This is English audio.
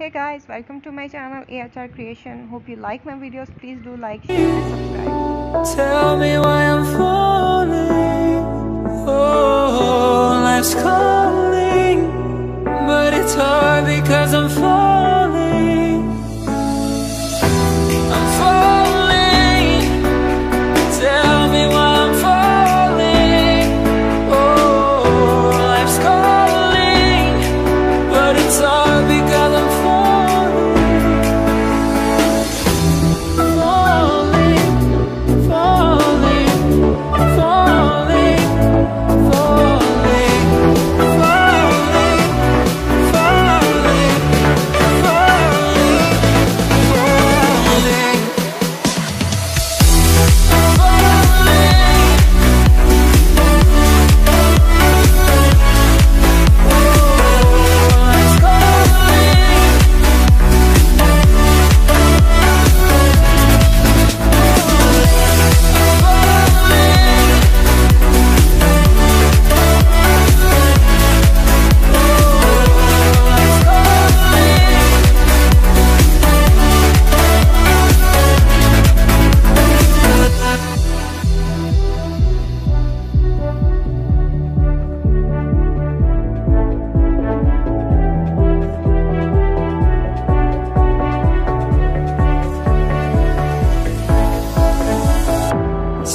hey guys welcome to my channel ahr creation. Hope you like my videos. Please do like share and subscribe. Tell me why I'm falling.